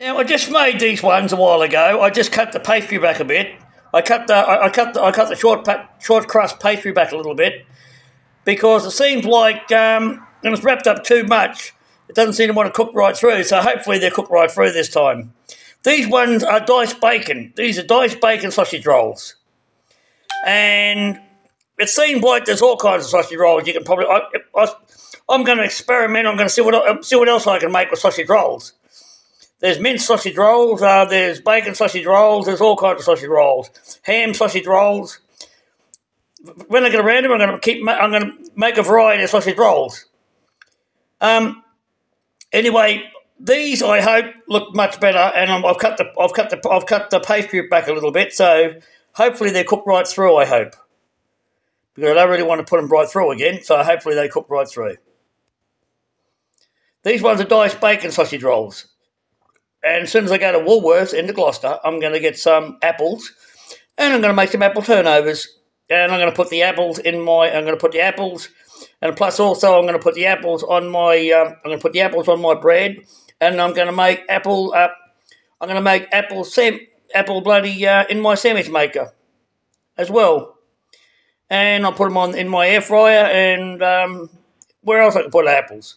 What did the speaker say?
Now I just made these ones a while ago. I just cut the pastry back a bit. I cut the I, I cut the I cut the short short crust pastry back a little bit because it seems like um, when it's wrapped up too much, it doesn't seem to want to cook right through. So hopefully they're cooked right through this time. These ones are diced bacon. These are diced bacon sausage rolls, and it seems like there's all kinds of sausage rolls. You can probably I, I, I'm going to experiment. I'm going to see what see what else I can make with sausage rolls. There's minced sausage rolls. Uh, there's bacon sausage rolls. There's all kinds of sausage rolls. Ham sausage rolls. When I get around them, I'm going to keep. I'm going to make a variety of sausage rolls. Um. Anyway, these I hope look much better, and i have cut the I've cut the I've cut the pastry back a little bit, so hopefully they're cooked right through. I hope because I don't really want to put them right through again, so hopefully they cook right through. These ones are diced bacon sausage rolls. And as soon as I go to Woolworths into Gloucester, I'm going to get some apples and I'm going to make some apple turnovers. And I'm going to put the apples in my, I'm going to put the apples, and plus also I'm going to put the apples on my, um, I'm going to put the apples on my bread, and I'm going to make apple, uh, I'm going to make apple sam, apple bloody uh, in my sandwich maker as well. And I'll put them on in my air fryer, and um, where else I can put apples?